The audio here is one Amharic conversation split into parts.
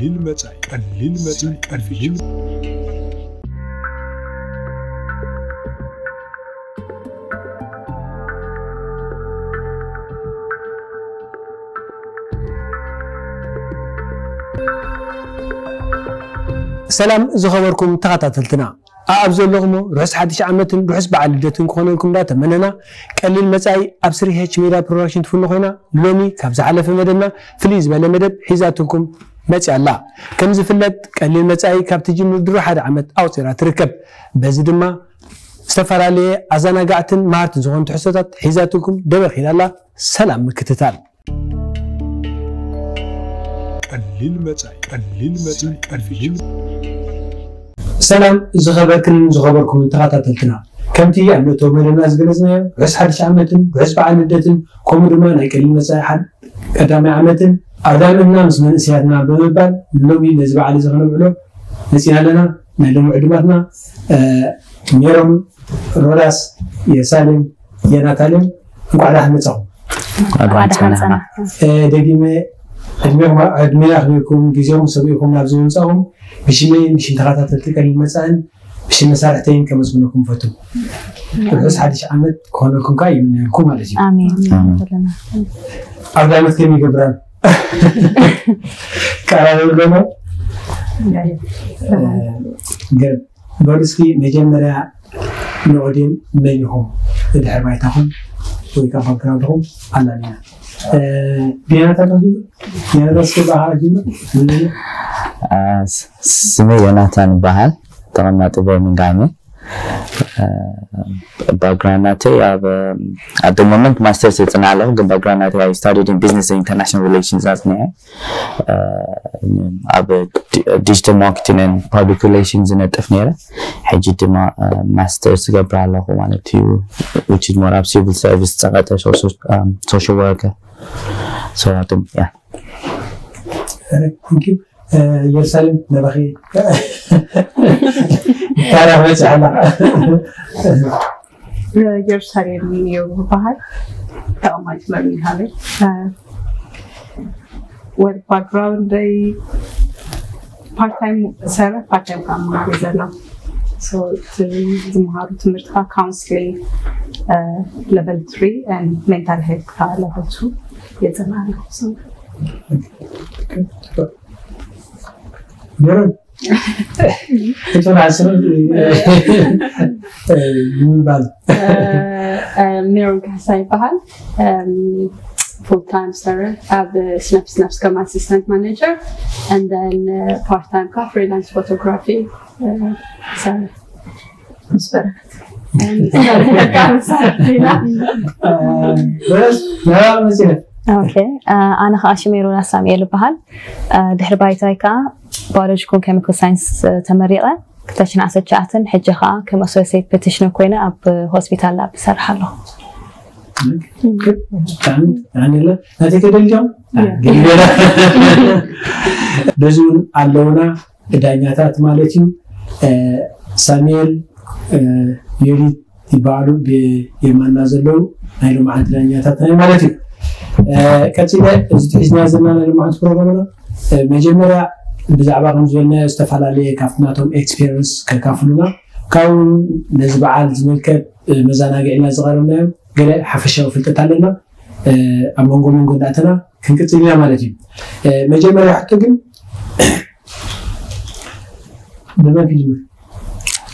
قلل متى قلل متى قلل سلام زخبركم تغطى تلتنا أبزو اللغم روحس حدش عمتن روحس بعد لدتن كونكم داتا مننا قليل مزاي أبسري هيتش ميدا بروراكشن تفنو خينا لوني كابز حالة في مدنا فليز بلا مدب حيزاتكم መፂ ኣላ ከም ዝፍለጥ ቀሊል መፃኢ ካብቲ ድሮ ሓደ ዓመት ኣውፅራ ትርከብ በዚ ድማ ዝተፈላለየ ኣዘናጋዕትን መሃርትን ዝኾኑ ትሕሶታት ሒዛትኩም ደበኺላ ኣላ ሰላም ምክትታል ሰላም ዝኸበርክን ዝኸበርኩም ተኸታተልትና ከምቲ ኣብነቶ መደና ዝገለፅናዮ ርዕስ ሓደሽ ዓመትን ርዕስ በዓል ንደትን ከምኡ ድማ ናይ ቀሊል መፃኢ ቀዳማይ ዓመትን ኣርዳምና ምስ መንእስያትና ብምባል ሎሚ ነዚ በዓል እዚ ክነብዕሎ መፅና ኣለና ናይ ሎም ዕድማትና ሜሮም ሮዳስ የሳሌም የናታሌም እንኳዕ ዳሕ መፃኹም ደጊመ ዕድሜና ክልኩም ግዜኹም ሰብኢኹም ናብዚ ምምፃኹም ብሽመይ ብሽን ተኸታተልቲ ቀሊል መፃእን ብሽን መሳርሕተይን ከመስግነኩም ፈቱ ርሑስ ሓድሽ ዓመት ክኾነልኩም ከዓ ይምነልኩም ማለት እዩ አርባ ዓመት የሚገብራል ቀራረብ ገና ግን በርእስኪ መጀመርያ ንዑድን መኒኹም ብድሕር ባይታኹም ወይ ከዓ ባክግራውንድኹም ኣለና ቢናታት ስሜ ዮናታን ይበሃል ተቐማጢ ቦሚንጋሜ background I have um, at the moment master's it's an alam the background I studied in business and international relations as now I have digital marketing and public relations in it afnera ሄጅ ድማ ማስተርስ ገብር ኣለኹ ማለት እዩ ዊች ሞር ኣብ ሲቪል ሰርቪስ ፀቐጠ ሶሻል ወርከር ሰዋቱም ያ Thank you. Uh, yes, I'm তারা হয়েছে আনা Your sari ni bahar, tao maj mami hale. With background, I part time ትምህርት ካ ካውንስሊንግ ለቨል ትሪ ሜንታል ሄልት ካ ለቨል ቱ የዘማሪ ሰው international ይባል ሜሮን ካሳ ይባሃል full time sir as a snap snaps come assistant manager and then part time ka freelance photography and ኣነ ከዓ ሽመይሮን ኣሳሚኤል ይበሃል ድሕሪ ባይታይ ከዓ ባዮሎጂኮን ኬሚካል ሳይንስ ተመሪቐ 2019 ሕጂ ከዓ ከም ኣሶሴት ፔቲሽነር ኮይነ ኣብ ሆስፒታል ላብ ይሰርሕ ኣለኹ በዚ ኣለውና ዳኛታት ማለት እዩ ሳሙኤል የሪት ይበዕሉ ብየማና ዘለዉ ናይ ሎማዓንቲ ዳኛታት ማለት እዩ ቀፂለ እዚ ትሒዝና ዘለና ልምዓት ፕሮግራምና መጀመርያ ብዛዕባ ከም ዝበልና ዝተፈላለየ ካብ ናቶም ኤክስፔሪንስ ከካፍሉና ካብኡ ነዚ በዓል ዝምልከት መዘናግዕና ዝቀረብናዮም ገለ ሓፈሻዊ ፍልጠት ኣለና ኣብ መንጎ መንጎ እንዳእተና ክንቅፅል ኢና ማለት እዩ መጀመርያ ሕቶ ግን ብመን ፊ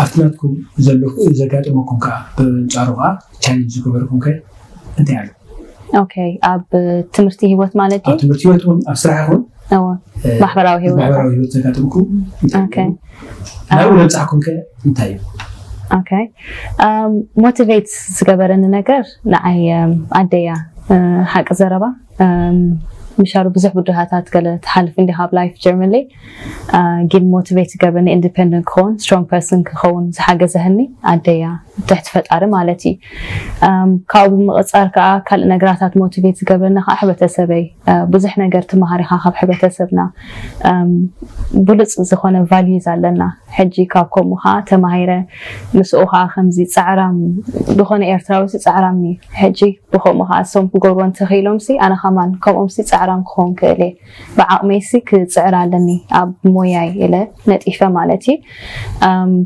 أفتناتكم زلك زكاة أمكم كا بجاروها تشالنج كبركم كي أنت يعني أوكي أب تمرتي هي وات مالتي أب تمرتي هي وات أسرع هون أو محبرة هي وات محبرة هي وات زكاة أمكم أوكي لا ولا تحكم كي أنت يعني أوكي موتيفيت سكبر إن نعي أديا حق زربا ምሻሉ ብዙሕ ብድሃታት ገለ ትሓልፍ እንዲሃብ ላይፍ ጀርመንሊ ግን ሞቲቬት ገብረኒ ኢንዲፔንደንት ክኸውን ስትሮንግ ፐርሰን ክኸውን ዝሓገዘህኒ ኣደያ ትሕቲ ፈጣሪ ማለት እዩ ካብኡ ብምቕፃር ከዓ ካልእ ነገራታት ሞቲቬት ዝገብረኒ ከዓ ሕብረተሰበይ ብዙሕ ነገር ትመሃሪኻ ካብ ሕብረተሰብና ብሉፅ ዝኾነ ቫልዩዝ ኣለና ሕጂ ካብ ከምኡ ከዓ ተማሂረ ምስኡ ከዓ ከምዚ ፃዕራም ዝኾነ ኤርትራዊ ፃዕራም እዩ ሕጂ ብከምኡ ከዓ ሶም ክገብርዎ እንተኽኢሎምሲ ኣነ ከማን ከምኦምሲ ፃዕራ ሰላም ክኾን ክእል እየ ብዓቕመይሲ ክፅዕር ኣለኒ ኣብ ሞያይ ኢለ ነጢፈ ማለት እዩ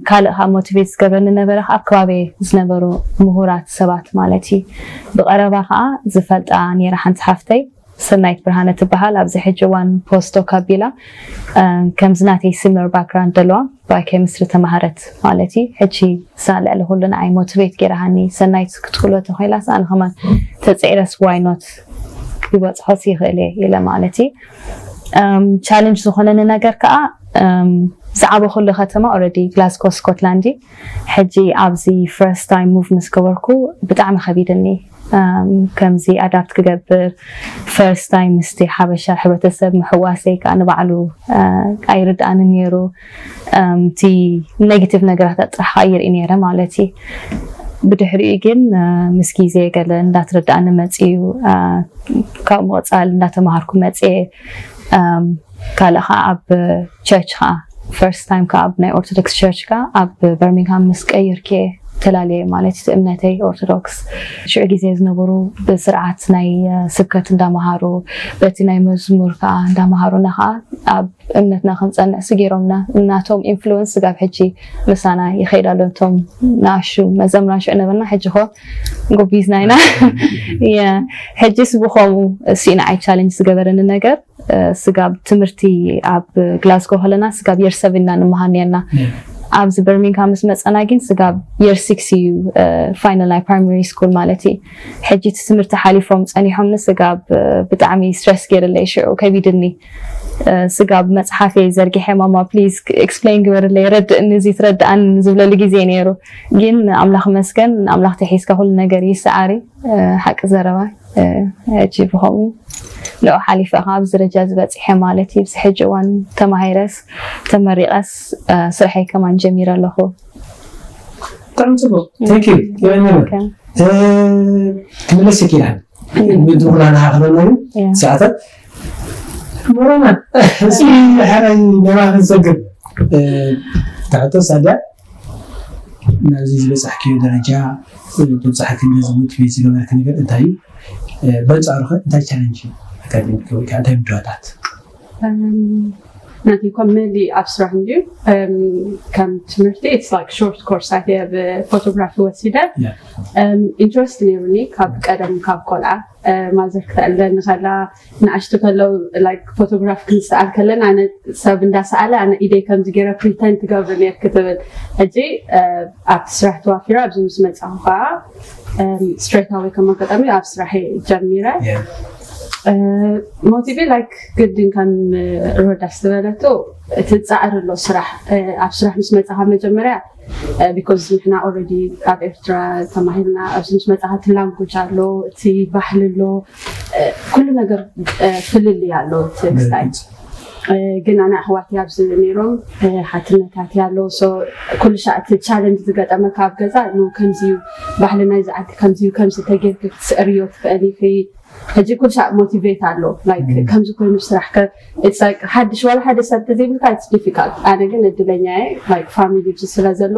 ካልእ ካብ ሞቲቬት ዝገበርኒ ነበረ ኣብ ከባቢ ዝነበሩ ምሁራት ሰባት ማለት እዩ ብቀረባ ከዓ ዝፈልጣ ነራ ሓንቲ ሓፍተይ ሰናይት ብርሃነ ትበሃል ኣብዚ ሕጂ እዋን ፖስቶ ካቢላ ከምዚ ናተይ ሲሚለር ባክግራንድ ዘለዋ ባዮኬሚስትሪ ተማሃረት ማለት እዩ ሕጂ ሳልዕሊ ኩሉ ንዓይ ሞቲቬት ገይራሃኒ ሰናይት ክትክሎ ተኮይላስ ኣነ ከማን ተፅዒረስ ዋይኖት ክወፅሖ ይኽእል እየ ኢለ ማለት እዩ ቻለንጅ ዝኾነኒ ነገር ከዓ ዝዓበ ኩሉ ከተማ ኦረዲ ግላስኮ ስኮትላንድ ሕጂ ኣብዚ ፈርስት ታይም ሙቭ ምስ ገበርኩ ብጣዕሚ ከቢድኒ ከምዚ ኣዳፕት ክገብር ፈርስት ታይም ምስቲ ሓበሻ ሕብረተሰብ ምሕዋሰይ ከዓ ንባዕሉ ኣይርድኣኒ ነይሩ እቲ ኔጋቲቭ ነገራት ጥራሕ ኣይርኢ ነይረ ማለት እዩ ብድሕሪኡ ግን ምስ ግዜ ገለ እንዳትረዳእኒ መፅዩ ካብ ወፃል እንዳተምሃርኩ መፅ ካልእ ከዓ ኣብ ቸርች ከዓ ፈርስት ታይም ከዓ ኣብ ናይ ኦርቶዶክስ ቸርች ከዓ ኣብ በርሚንግሃም ምስ ቀይርክየ ዝተፈላለየ ማለት እዩ እምነተይ ኦርቶዶክስ ሽዑ ግዜ ዝነበሩ ብስርዓት ናይ ስብከት እንዳምሃሩ በቲ ናይ መዝሙር ከዓ እንዳምሃሩና ከዓ ኣብ እምነትና ክንፀንዕሲ ገይሮምና እናቶም ኢንፍሉንስ ጋብ ሕጂ ምሳና ይኸይድ ኣሎ እቶም ንኣሹ መዘምራ ሽዑ ነበርና ሕጂ ኮ ጉቢዝና ኢና ሕጂስ ብከምኡ ሲኢና ኣይ ቻለንጅ ዝገበረኒ ነገር ስጋብ ትምህርቲ ኣብ ግላዝጎ ከለና ስጋብ የርሰብ ኢና ንምሃንየና ኣብዚ በርሚንግሃም ምስ መፀና ግን ስጋብ የር ሲክስ እዩ ፋይናል ናይ ፕራይማሪ ስኩል ማለት እዩ ሕጂ እቲ ትምህርቲ ሓሊፎም ፀኒሖም ስጋብ ብጣዕሚ ስትረስ ገይረለይ ሽዑ ከቢድኒ ስጋብ መፅሓፍ እየ ዘርጊሐ ማማ ፕሊዝ ኤክስፕሌን ግበርለይ ረድእኒ እዚ ትረድኣን ዝብለሉ ግዜ ነይሩ ግን ኣምላኽ መስገን ኣምላኽ ተሒዝካ ኩሉ ነገር ይሰዓሪ ሓቂ ዘረባ ጅ ብኸምኡ لو حالي فهاب زرجة زبط حمالتي بس حجوان تمايرس تمرقس صراحة كمان جميلة لخو تمسك آه، آه، يا بدون انا هذا ساعتها مرونه سي حرام نزقر تعطوا سادة نازل بس احكي درجة بنصحك انه زود في زي ما كان يقول انتهي بنصحك انتهي تشالنج كانت ናቲ ኮሜዲ ኣብ ስራሕ እንድዩ ከም ትምህርቲ ኢትስ ላይክ ሾርት ኮርስ ኣት ብፎቶግራፊ ወሲደ ኢንትረስት ነይሩኒ ካብ ቀደም ካብ ቆልዓ ማዘር ክተአለ ንኸላ ንኣሽቱ ከለው ፎቶግራፍ ክንሰኣል ከለና ኣነ ሰብ እንዳሰኣለ ኣነ ኢደይ ከምዚ ገይረ ፕሪተን ትገብሪ ነር ክትብል ሕጂ ኣብ ስራሕ ተዋፊሮ ኣብዚ ምስ መፅኹ ከዓ ስትሬት ኣወይ ከም ኣጋጣሚ ኣብ ስራሕ ጀሚረ ሞቲቭ ላይክ ግድን ከም ሮዳስ ዝተበለቶ እቲ ፃዕር ኣሎ ስራሕ ኣብ ስራሕ ምስ መፅኻ መጀመርያ ቢካዝ ንሕና ኦረዲ ኣብ ኤርትራ ተማሂልና ኣብዚ ምስ መፅካ እቲ ላንጉጅ ኣሎ እቲ ባህሊ ኣሎ ኩሉ ነገር ፍልል ኣሎ ቲ ክስታይ ግና ንኣሕዋት እያ ብዝ ነይሮም ሓትነታት እያ ኣሎ ኩሉ ሻዕ እቲ ቻለንጅ ዝገጠመካ ኣብ ገዛ ከምዚ ባህሊ ናይ ዝዓዲ ከምዚ ከምዚ ተጌርክ ክትስዕርዮ ትኽእል ይክ ሕጂ ኩሉ ሻዕ ሞቲቬት ኣሎ ከምዚ ኮይኑ ስራሕከ ሓድሽ ዋላ ሓደ ሰብ ተዘይብልካ ስ ዲፊካልት ኣነ ግን እድለኛ የ ፋሚሊ ብዙ ስለ ዘለ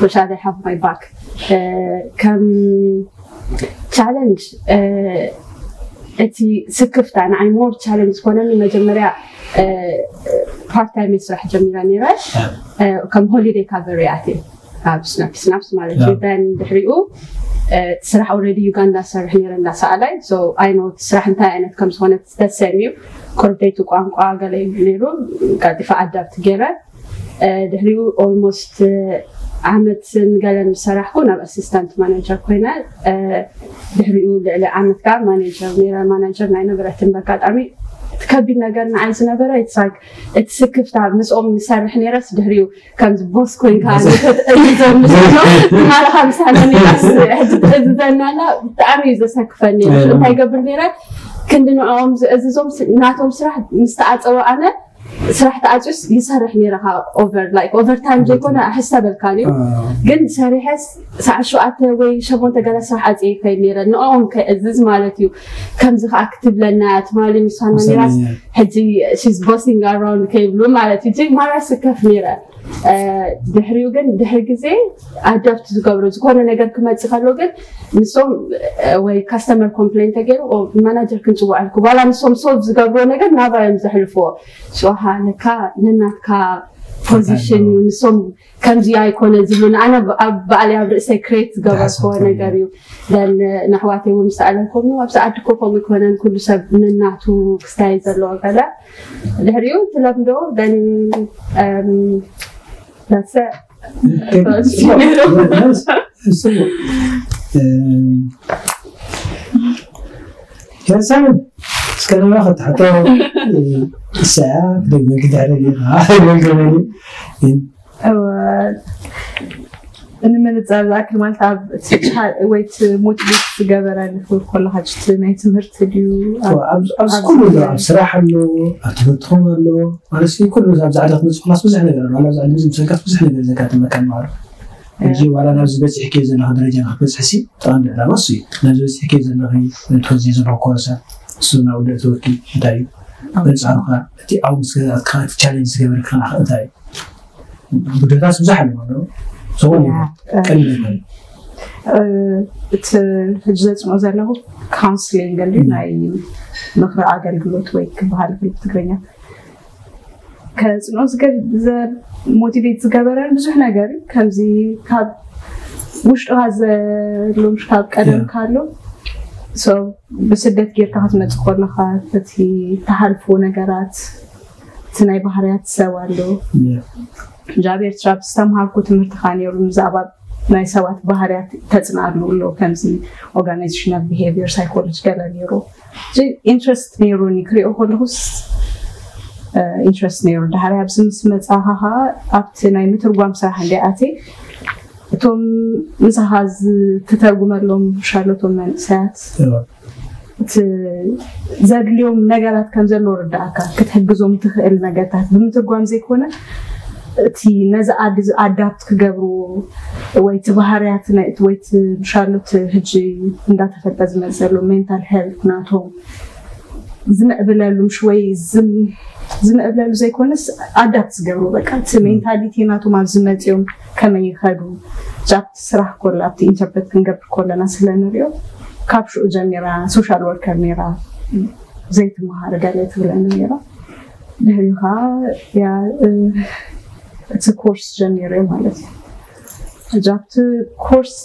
ኩሻ ሃ ማይ ባክ ከም ቻለንጅ እቲ ስክፍታ ንዓይ ሞር ቻለንጅ ኮነኒ መጀመርያ ፓርታይም ስራሕ ጀሚራ ነይረ ከም ሆሊደይ ካቨሪ ኣትየ ካብ ስናፕስ ማለት እዩ ደን ድሕሪኡ ስራሕ ኦልሬዲ ዩጋንዳ ዝሰርሕ ነረ እንዳሰኣላይ ኣይኖ ስራሕ እንታይ ዓይነት ከምዝኮነ ዝኾነ እዩ ኮርደይቱ ቋንቋ ገለ ነይሩ ቀጢፋ ኣዳብቲ ገይረ ድሕሪኡ ኦልሞስት ዓመት ገለ ንሰራሕኩ ናብ ኣሲስታንት ማናጀር ኮይነ ድሕሪኡ ልዕሊ ዓመት ከዓ ማናጀር ኔረ ማናጀር ናይ ነበረትን በኣጋጣሚ እቲ ከቢድ ነገር ንዓይ ዝነበረ ይትሳግ እቲ ስክፍታ ምስኦም ንሰርሕ ነረስ ድሕሪኡ ከምዚ ቦስ ኮይንካ ተጠይዞ ምስሎ ማለካ ብጣዕሚ እዩ ዘሰክፈኒ እንታይ ገብር ነረ ክንድንዖም ዝእዝዞም ናቶም ስራሕ ምስተኣፀወ ኣነ صراحة أجس يسرح لي رها أوفر لايك أوفر تايم جاي كنا أحس بالكالي قلت سري حس ساعة شو أتوي شو أنت قال صراحة إيه في ليرة نوعهم كأزز مالتي كم زخ أكتب لنا أتمالي مثلا ناس حتى she's bossing around كيبلو مالتي تيجي ما راس كف ليرة ድሕሪኡ ግን ድሕሪ ግዜ ኣዳፕት ዝገብሩ ዝኮነ ነገር ክመፅእ ከሎ ግን ንሶም ወይ ካስተመር ኮምፕሌን ተገይሩ ማናጀር ክንፅዋዕ ልኩ ዋላ ንሶም ሶልቭ ዝገብርዎ ነገር ናባዮም ዘሕልፍዎ ሽሃንካ ንናትካ ፖዚሽን እዩ ንሶም ከምዚ ኣይኮነ ዝብሉ ንኣነ ኣብ በዓለይ ኣብ ርእሰይ ክሬት ዝገበርክዎ ነገር እዩ ደን ንኣሕዋተይ እውን ኮምኑ ኣብዚ ዓዲ ከምኡ ይኮነን ኩሉ ሰብ ንናቱ ክስታይ ዘለዎ ገለ ድሕሪኡ ትለምዶ ደን نساء يا سلام كانوا واخد حطوا الساعة كده كده على هاي القبالي ንመነፀር ዝኣክል ማለት ኣብ ወይ እቲ ሞቲቬት ዝገበረ ንክብል ከሎ ሓጅቲ ናይ ትምህርቲ ድዩ ኣብዚ ኩሉ ኣብ ስራሕ ኣሎ ኣብ ትምህርትኩም ኣሎ ማለት ኩሉ ኣብ ዛዕዳ ክመፅ ክላስ ብዙሕ ነገር ኣሎ ኣብ ዛዕዳ ምሰካት ብዙሕ ነገር ዘካትመካ ንባዕሉ እንጂ ዋላ ናብ ዝበፅሕ ኬ ዘለካ ደረጃ ንክበፅሕ ሲ ጠቃሚ ዕላማ እሱ እዩ ናብ ዝበፅሕ ኬ ዘለኺ ትወዝ ዘለኩ ኮርሰ እሱ ናብ ውድዕ ተወዲ እንታይ እዩ በፃሩካ እቲ ኣብ ምስገዛትካ ቻለንጅ ዝገበርካ እንታይ እዩ ጉዳታት ብዙሕ ኣለዎ እቲ ሕጂ ዘፅንኦ ዘለኹ ካውንስሊንግ ሊ ናይ ምክሪ ኣገልግሎት ወይ ክበሃል ክል ትግርኛ ከፅንኦ ሞቲቬት ዝገበረን ብዙሕ ነገር ከምዚ ካብ ውሽጡካ ዘሎ ካብ ቀደም ካሎ ብስደት ጌርካ ክትመፅእ ከለካ እቲ ተሃልፎ ነገራት እቲ ናይ ባህርያት ሰብ ኣሎ እግዚኣብሔር ካብ ዝተምሃርኩ ትምህርቲ ትምህርትካ ነይሩ ብዛዕባ ናይ ሰባት ባህርያት ተፅናሉ ኣሎ ከምዚ ኦርጋናይዜሽናል ብሄቪር ሳይኮሎጂ ገለ ነይሩ እዚ ኢንትረስት ነይሩኒ ክሪኦ ከለኩስ ኢንትረስት ነይሩ ዳሕሪ ኣብዚ ምስ መፅኻ ከዓ ኣብቲ ናይ ምትርጓም ስራሕ እንዲኣቴ እቶም ንስኻ ዝትተርጉመሎም ሻሎቶም መንእሰያት እቲ ዘድልዮም ነገራት ከም ዘለዎ ርዳእካ ክትሕግዞም ትኽእል ነገርታት ብምትርጓም ዘይኮነ እቲ ነዚ ዓዲ ኣዳፕት ክገብሩ ወይቲ ባህርያት ናይቲ ወይቲ እቲ ሕጂ እንዳተፈጠ ዝመፅ ዘሎ ሜንታል ሄልት ናቶም ዝምዕብለሉ ምሽ ወይ ዝምዕብለሉ ዘይኮነስ ኣዳፕት ዝገብሩ በቃ እቲ ሜንታሊቲ ናቶም ኣብ ዝመፅኦም ከመይ ይኸዱ ኣብቲ ስራሕ ኮሎ ኣብቲ ኢንተርፕሬት ክንገብር ከለና ስለንሪኦ ካብ ሽኡ ጀሚራ ሶሻል ወርከር ነራ ዘይትመሃር ገለ ትብለኒ ነራ ድሕሪ ከዓ ኮርስ ጀምሬ ማለት እዩ ሕጂ ኣብቲ ኮርስ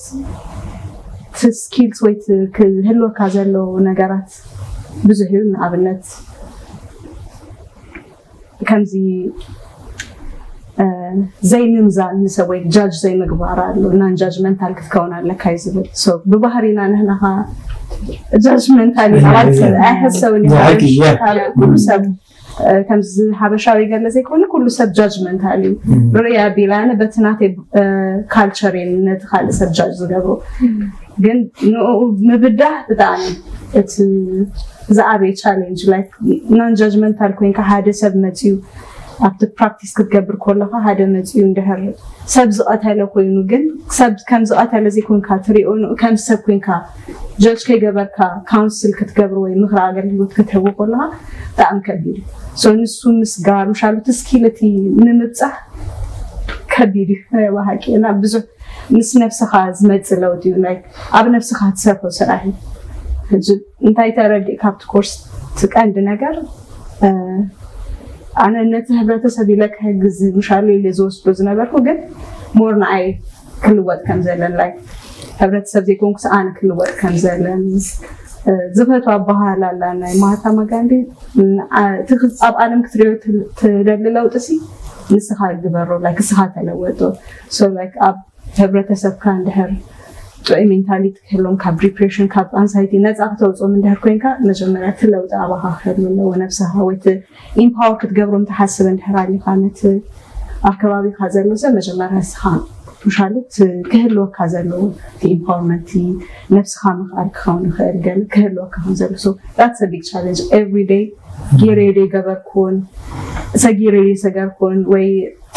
እቲ ስኪልስ ወይ ክህልወካ ዘለዎ ነገራት ብዙሕ እዩ ንኣብነት ከምዚ ዘይምምዛል ንሰብ ወይ ጃጅ ዘይምግባር ኣሎ ናን ጃጅመንታል ክትከውን ኣለካ እዩ ዝብል ብባህሪና ንሕና ኸ ጃጅመንታል እዩ ኣይሕሰብን ሰብ ከምዚ ሓበሻዊ ገለ ዘይኮነ ኩሉ ሰብ ጃጅመንት እዩ ንሪኦ ኣቢላ ኣነ በቲ ናተይ ካልቸር እየ ነቲ ካልእ ሰብ ጃጅ ዝገብሮ ግን ንኡ ምብዳህ ብጣዕሚ እቲ ዝዓበየ ቻሌንጅ ናን ጃጅመንታል ኮይንካ ሓደ ሰብ መፅኡ ኣብቲ ፕራክቲስ ክትገብር ከለካ ሓደ መፅኡ እንድሕር ሰብ ዝቀተለ ኮይኑ ግን ሰብ ከም ዝቀተለ ዘይኮንካ ትሪኦ ከምዚ ሰብ ኮንካ ጀጅ ከይገበርካ ካውንስል ክትገብሮ ወይ ምክሪ ኣገልግሎት ክትህቦ ከለካ ብጣዕሚ ከቢድ እዩ ንሱ ምስ ጋሩ ሻሉት ስኪል እቲ ንምብፃሕ ከቢድ እዩ ባሃቂ እና ብዙሕ ምስ ነብስኻ ዝመፅ ለውጢ እዩ ናይ ኣብ ነብስኻ ትሰርሖ ስራሕ እዩ እንታይ ተረዲእ ካብቲ ኮርስ ትቀንዲ ነገር ኣነ ነቲ ህብረተሰብ ኢለ ክሕግዝ ምሻሉ ኢለ ዝወስዶ ዝነበርኩ ግን ሞር ንዓይ ክልወጥ ከም ዘለን ላይ ሕብረተሰብ ዘይኮንኩስ ኣነ ክልወጥ ከም ዘለን ዝፈትዋ ባህል ኣላና ማህታማ ጋንዴ ኣብ ዓለም ክትሪኦ ትደሊ ለውጢ ሲ ንስኻ ግበሮ እስኻ ተለወጦ ኣብ ሕብረተሰብካ ንድሕር ጥዑይ ሜንታሊቲ ክህሎም ካብ ዲፕሬሽን ካብ ኣንሳይቲ ነፃ ክተውፅኦም እንድሕር ኮይንካ መጀመርያ እቲ ለውጢ ኣባኻ ክህሉ ኣለዎ ነብስካ ወይ ኢምፓወር ክትገብሮም ተሓስብ እንድሕር ኣሊካ ነቲ አካባቢ ካዘሎ ሰብ መጀመርያ ንስኻ ብሻልት ክህልወካ ዘሎ ኢንፎርመቲ ነብስኻ ምክኣል ክኸውን ይኽእል ገ ክህልወካ ክኸውን ዘሎ ሶ ዳት ሰቢግ ቻለንጅ ኤቭሪ ኤቭሪደይ ጌሬደ ገበርኩን ሰጊሬደ ሰገርኩን ወይ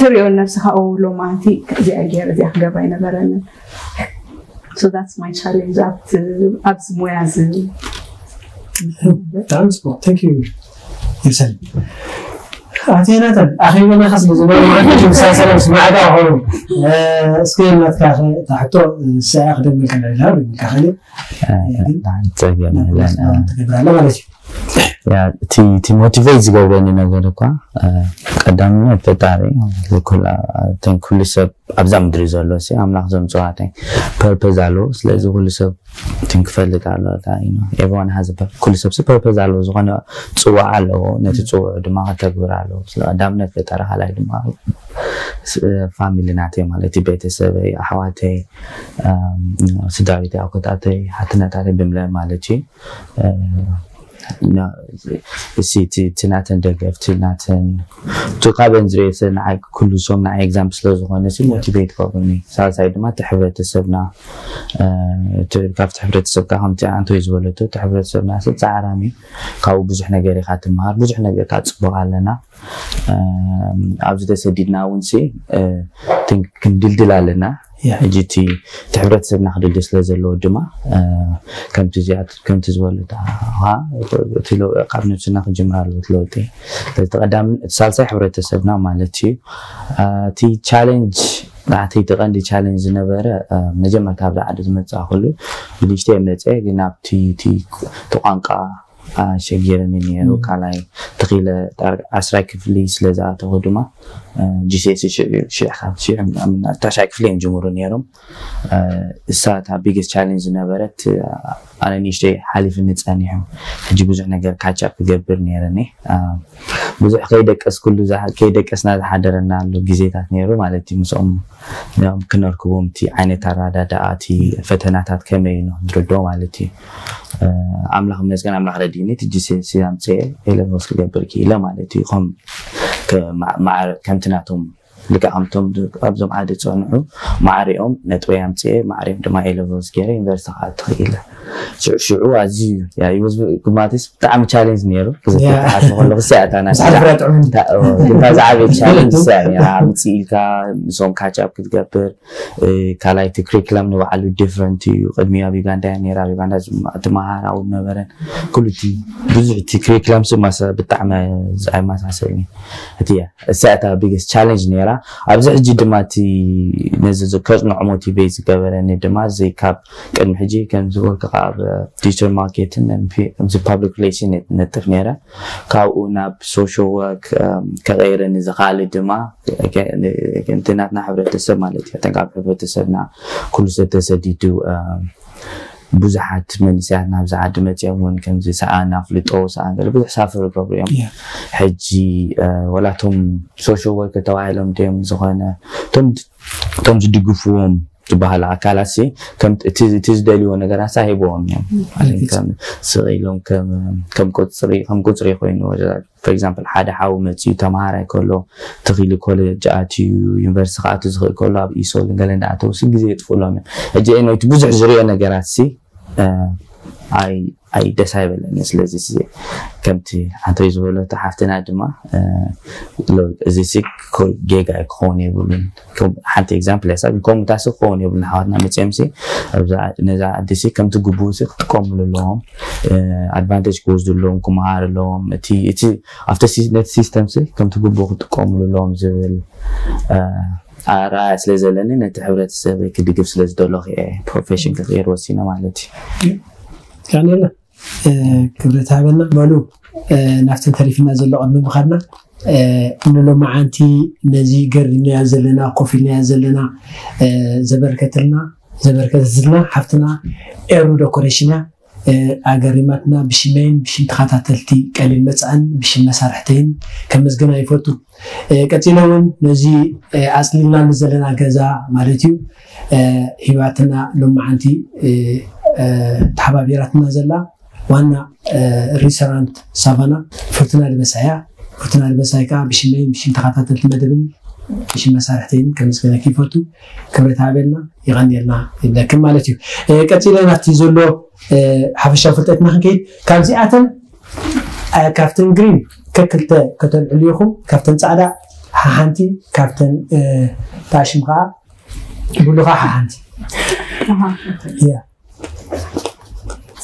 ትሪኦ ነብስኻ ኦውሎ ማለት እዚኣ ገይረ እዚኣ ክገባ ሶ ዳት ማይ ቻለንጅ ኣብዚ ሙያ ዝ ዳንስ ቴንክ ዩ ይብሰል ኣቴናተን ኣኺቦና ኸስ ዝነበሩሳሰለም ስማዕዳ ኾኑ እስኪ ናትካ ታሕቶ ሰያ ክደብል ከለላ ካኸሊ ትገብራለ ማለት እዩ እቲ ሞቲቬት ዝገብረኒ ነገር እኳ ቀዳምነት ፈጣሪ ኩሉ ሰብ ኣብዛ ምድሪ ዘሎ ኣምላኽ ዘምፅዋታይ ፐርፐዝ ኣለዎ ስለዚ ኩሉ ሰብ ትን ክፈልጥ ኣለዎ ኤቨን ሃዘ ኩሉ ሰብ ፐርፐዝ ኣለዎ ዝኾነ ፅዋዕ ኣለዎ ነቲ ፅውዑ ድማ ክተግብር ኣለዎ ቀዳምነት ፈጣሪ ካልኣይ ድማ ፋሚሊ ናተይ ማለት እዩ ቤተሰበይ ኣሕዋተይ ስዳዊተይ ኣኮታተይ ሓትነታተይ ብምለ ማለት እዩ እስቲ ትናተን ደገፍ ትናተን ካብ ንዝሪእሰብ ንዓይ ኩሉ ሶም ንዓይ ኤግዛምፕል ስለዝኮነ ሞቲቬት ከብኒ ሳልሳይ ድማ እቲ ሕብረተሰብና ካብቲ ሕብረተሰብካ ከምቲ ኣንተወይ ዝበለቶ እቲ ሕብረተሰብና ስ ፃዕራሚ ካብኡ ብዙሕ ነገር ኢካ ትምሃር ብዙሕ ነገር ካ ፅቡቅ ኣለና ኣብዚ ተሰዲድና እውን ክንድልድል ኣለና ሕጂ እቲ እቲ ሕብረተሰብና ክድልየ ስለ ዘለዎ ድማ ከምቲ ከምቲ ዝበለት ካብ ነብስና ክጅምራ ኣለዎ ትለውጢ ስለዚ ተቀዳሚ እቲ ሳልሳይ ሕብረተሰብና ማለት እዩ እቲ ቻለንጅ ናዕተይ ተቐንዲ ቻለንጅ ዝነበረ መጀመርታ ኣብ ላዓዲ ዝመፅእ ክሉ ብልሽተ መፀ ግን ናብቲ ቋንቋ ሸጊረን ነይሩ ካላይ ተኺለ 1 ክፍሊ ስለዝኣተኹ ድማ ጂሴስ ክፍሊ እዮም ጅምሩ ቢግስ ቻሌንጅ ዝነበረት ኣነ ሕጂ ብዙሕ ነገር ክገብር ብዙሕ ከይደቀስ ከይደቀስና ዝሓደረና ግዜታት ነይሩ ማለት እዩ ምስኦም ዓይነት ፈተናታት ከመይ ማለት እዩ ኣምላኽ መስገን ኣምላኽ ረዲእኒ ትጅስያምፅየ ኤለኖስ ክገብር ክኢለ ማለት እዩ ከም ከምቲ ናቶም ልቃቅምቶም ኣብዞም ዓደ ፀንዑ ማዕሪኦም ነጥበያምፅ ማዕሪኦም ድማ ኤለኖስ ገይረ ዩኒቨርስቲ ከዓ ትኽኢለ ሽዑሽዑ ኣዝዩ ግማትስ ብጣዕሚ ቻሌንጅ ነይሩ ክዝሓስ ከለኩ ስያእታ ናግንታ ዝዓበየ ቻሌንጅ ስያ ምፅ ኢልካ ምስም ካቻፕ ክትገብር ካልኣይ እቲ ክሪክለም ንባዕሉ ዲፍረንት እዩ ቅድሚ ኣብ ዩጋንዳ ነራ ኣብ ዩጋንዳ ትመሃር ኣብኡ ነበረን ኩሉ እቲ ብዙሕ እቲ ክሪክለም ስ ብጣዕሚ ኣይመሳሰል እቲ እያ ስያእታ ቢገስ ቻሌንጅ ነራ ኣብዚ ሕጂ ድማ እቲ ነዚ ከፅንዖ ሞቲቬት ዝገበረኒ ድማ ዘይካብ ቅድሚ ሕጂ ከም ዝበልካ كاب ديجيتال ماركتين ان في بابليك ريليشن نتفنيرا كاو اون اب سوشيال ورك كارير ان زغال دما كنت نتنا حبر تسب مالتي تنقا حبر من ساعتنا بزحات دمتي هون كان زي ساعنا في لتو ساعنا بزح سافر بابريم ولا توم سوشيال ورك توعي لهم ديم توم توم جدي قفوهم ዝበሃላ ኣካላት እቲ ዝደልዮ ነገራት ሳሂቦዎም እዮም ስቕ ኢሎም ከም ቁፅሪ ኮይኑ ፎርግዛምፕል ሓደ ሓዊ መፅኡ ተማሃራይ ከሎ ተኺሉ ኮሌጅ ኣትዩ ዩኒቨርስቲ ከኣቱ ዝኽእል ከሎ ኣብ ኢሶል ገለ እንዳኣተውሲ ግዜ የጥፍሎም እዮም ሕጂ ኖይቲ ብዙሕ ዝርዮ ነገራት ኣይ ኣይ ደስ ኣይበለኒ ስለዚ ከምቲ ሓንተይ ዝበሎ ተሓፍትና ድማ እዚ ሲ ጌጋ ክኸውን የብሉን ሓንቲ ኤግዛምፕል ያሳብ ከምኡታሲ ክኸውን የብሉን ኣሕዋትና መፅምሲ ነዛ ኣዲሲ ከምቲ ግቡእ ክጥቀምሉ ኣለዎም ኣድቫንቴጅ ክወስዱ ኣለዎም ክመሃር ኣለዎም እቲ ነቲ ሲስተም ከምቲ ግቡእ ክጥቀምሉ ኣለዎም ዝብል ኣርኣያ ስለ ዘለኒ ነቲ ሕብረተሰብ ክድግፍ ስለ ዝደሎ ፕሮፌሽን ክቅይር ወሲነ ማለት እዩ ክርስትያንና ክብሪ ተሃበና መኑ ናብቲ ተሪፍና ዘሎ ቅድሚ ምኻድና መዓንቲ ነዚ ገሪድናያ ዘለና ኮፊልናያ ዘለና ዘበርከትልና ዘበርከትትና ሓፍትና ኤሩ ዶኮሬሽን እያ ኣገሪማትና ብሽመይን ብሽም ተኸታተልቲ ቀሊል መፅእን ብሽም መሳርሕተይን ከመዝገና ይፈቱ ቀፂሎ እውን ነዚ ኣፅሊልናሉ ዘለና ገዛ ማለት እዩ ሂባትና ሎመዓንቲ تحبابيراتنا زلا وانا ريسرانت سافانا فرتنا البسايا فرتنا البسايا كا بشمي بشم تخاطات المدبن بشم مسارحتين كنسكنا كيفرتو كبرت عابلنا يغني لنا يبدا كم مالتيو كتيلا نحتي زلو حفشا فرتتنا خنكي كان زيعتن كافتن جرين ككلتا كتن عليكم كافتن سعدا حانتي كافتن تاشمغا بلغة حانتي Yeah.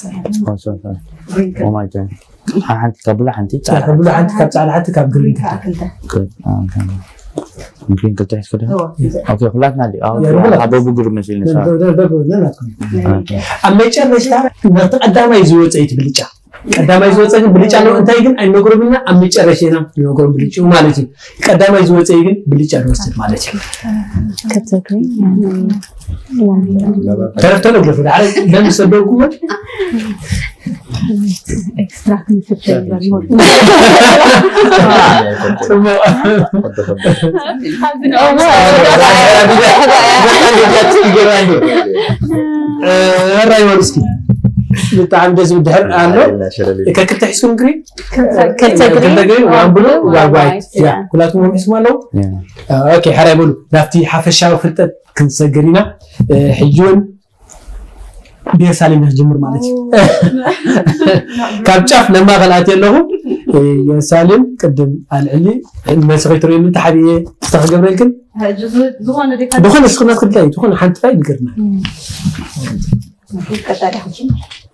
يمكن قلت تحت كلها اوكي خلاتنا لي اه بابو قرب مثل نساء بابو لا تكون اما يجي مثلا قدامه يزوج ايت بالجاه ቀዳማይ ዝወፀ ግን ብልጫ ነው እንታይ ግን አይነግሮምና ነው ይነግሮም ብልጭ ማለት ነው። ቀዳማይ ዝወፀ ግን ብልጫ ነው ወስድ ማለት ነው። ተረፍተ ነግረፍ ዳለ ለምሰደው ኩመ ኤክስትራክት ብጣዕሚ ደስ ዝብድሕር ኣሎ ከክልተ ሒዝኩም ግሪ ክልተ ግሪ ዋንብሎ ዋጓይት ኩላትኩም ሒዝኩም ኣለዉ ኦኬ ሓራ ይበሉ ናብቲ ሓፈሻዊ ፍልጠት ክንሰግር ኢና ሕጂ እውን ብየሩሳሌም ንክጅምር ማለት እዩ ካብ ጫፍ ለማኸል ኣትየ ኣለኹ የሩሳሌም ቅድም ኣልዕሊ መስኺ ትሪኦ ምንታ ሓደየ ዝተክገብረልክን ዝኾነ ስክነት ክድላይ ዝኾነ ሓንቲ ፋይ ንገርና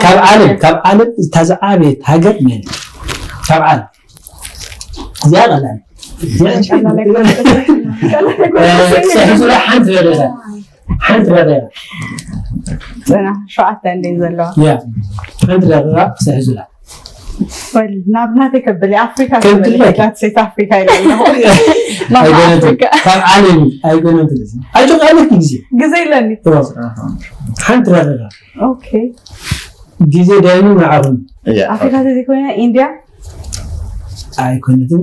كاب علم كاب علم تزعابي تهجر من كاب علم زيادة لان سهزولا حنت بدينا حنت بدينا شو عتا اللي زلوا يا حنت بدينا سهزولا ናብናት የከበለ አፍሪካ ከብላት ሴት አፍሪካ ይላል ጊዜ ጊዜ ለኒ ሓንቲ ባለላ ጊዜ ዳይኑ ንዓኹም አፍሪካ ተዘይኮይና ኢንድያ ኣይኮነትን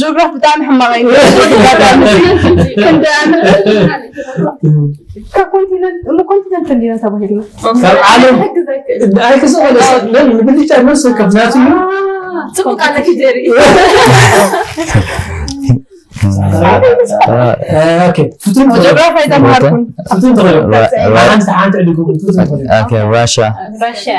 Jografi bitaam hammaaqay. Kandaan. Ka kontinent ma kontinent እንዲህ ነው ተባሄድ ነው ዓለም አይከሱ ወደ ሰለም ምን ይቻላል ሰከፍናት ነው ጽቁ ቃለ ኪደሪ جغرافيا تماركم اوكي راشا راشا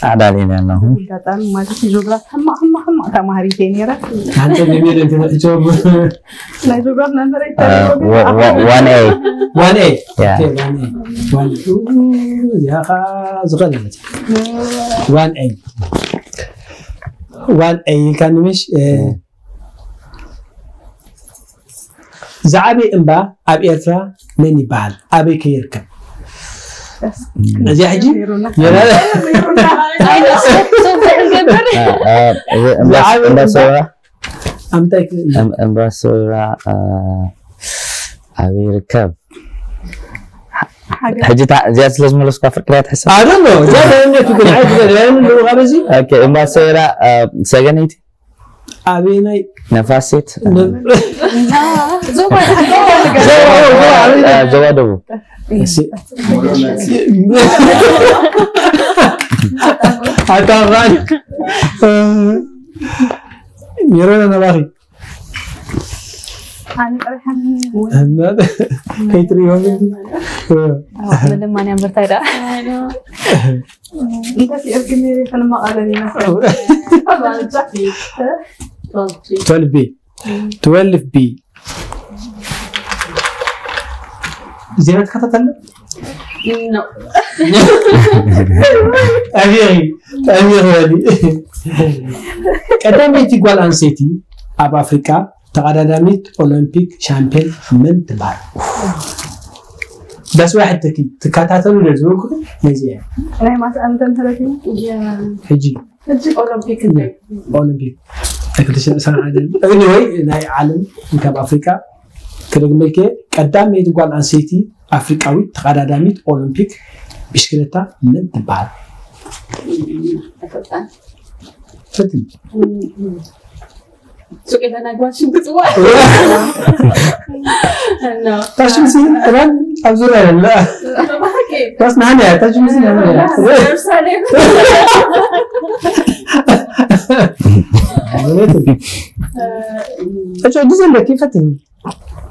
ጻዕዳ ሌላ ኣለኹ ጋጣሚ ማለት እዩ ጂኦግራፍ ሕማቕ ሕማቕ ሕማቕ ተማሃሪት እየ ነራ ናይ ጂኦግራፍ ናንተረይዋንኤ ዋንኤ እዚኣ ከዓ ዝቐለለት ዋንኤ ዋንኤ ኢልካ ንምሽ ዝዓበይ እምባ ኣብ ኤርትራ መን ይበሃል ኣበይ ከይርከብ እዚያ ሕጂ እምባሶራ ኣበይ ይርከብ ሕጂ እዚኣ ስለ ዝመለስኳ ፍርቅርያ ትሕሰብ ኣደሎ እዚኣ ደህንነት ግን ዓይ ደህን ልውቃ በዚ እምባሶራ ሰገነይቲ ኣበይ ናይ ነፋሴት جواده حتى غالي ميرون انا باغي لما برتايرا تولف بي تولف بي ዜና ትከታተለ أميري أميري ቀዳሚት ጓል አንሴቲ ኣብ ኣፍሪካ ተቀዳዳሚት ኦሎምፒክ ሻምፒዮን መን ትበሃል بس واحد تكي تكاتاتلو لزوك مزيان انا ما تعلمتن ثلاثين حجي حجي اولمبيك اولمبيك لكن تشرح سنه هذا اني واي عالم كاب افريكا ተደግመልከ ቀዳመይቲ ጓል ኣንሰይቲ ኣፍሪቃዊት ተቀዳዳሚት ኦሎምፒክ ብሽክለታ መን ትበሃል ታሽም ሲል ጥበን ኣብ ዙርያ ያለ بس معنا تاج مزين اجل دزل كيف تهي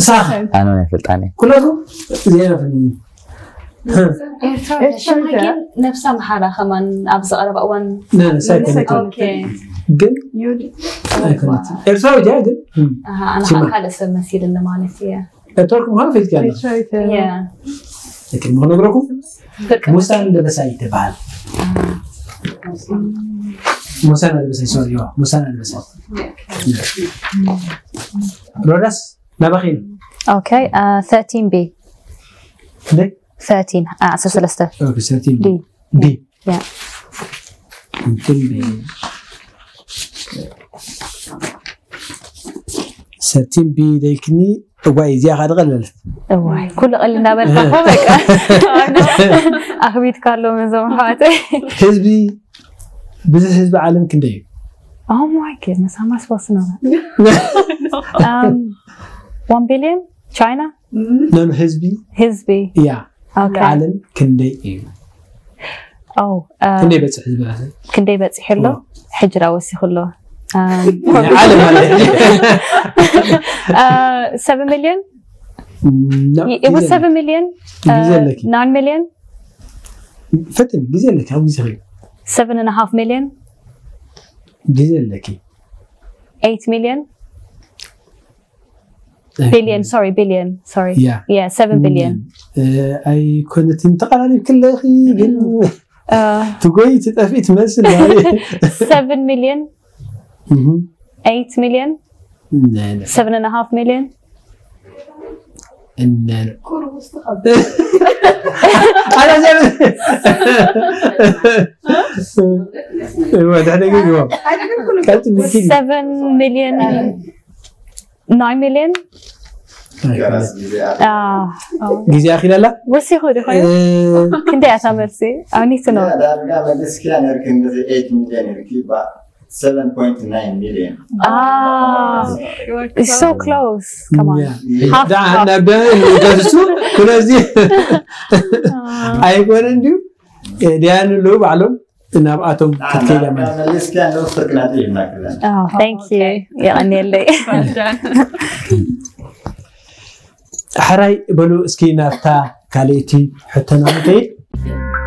ንስኻ ኣነ ናይ ፍልጣነ ኩላትኩም እዚኣ ፍልኝ ኤርትራዊሸማጊን ነብሳ መሓላ ከማን ኣብ ዝቐረበ እዋን ግን ኤርትራዊት እያ ግን ካልእ ሰብ መሲል ማለት እየ ኤርትራዊት ምኳኑ ፈትካ ለኪን ንክነግረኩም ሙሳ እንደበሳይ ትበሃል ሙሳ ናደበሳይ ሶሪ ሙሳ ናደበሳይ ሮዳስ نبغين اوكي 13 بي دي 13 اه سلسلة ستة اوكي 13 بي بي يا 13 بي 13 بي ديكني واي دي غاد غلل واي كل قلنا بالفهمك اخبيت كارلو من زمان حاتي حزبي بزز حزب عالم كندي او ماي جودنس ما ماي سبوست 1 billion China? No, no, Hizbi. Hizbi. Yeah. Okay. Alan Kandei. أو كندي بتسح حزبه كندي بتسح له حجرة وسخ له عالم هلا 7 مليون لا it was 7 مليون 9 مليون فتن جزيل لك هم جزيل 7 and a half million جزيل لك 8 مليون إيه. بليون سوري بليون سوري يا 7 بليون اي كنت تنتقل عليه كل اخي آه. تقول إيه، تتفي تمثل 7 مليون 8 مليون 7.5 مليون ان انا جاب ايوه ده حاجه 7 مليون 9 ሚሊዮን ጊዜ አኺላላ ወሲኹ ድኾይ ክንደይ ኣታ መልሲ ኣብኒት ነው መልስኪያ ነርክ እንደዚ 8 ሚሊዮን ይርክ ይባል 7.9 million. Ah, it's so close. Come on. دع عنا بين وكذسو كل زي أيقون عندي ديان لو بعلم انها بقاتهم تتكيلا منها انا آه، آه، اللي كان وصلت نادي هناك اه ثانك يو يعني اللي حراي بلو اسكينا كاليتي حتى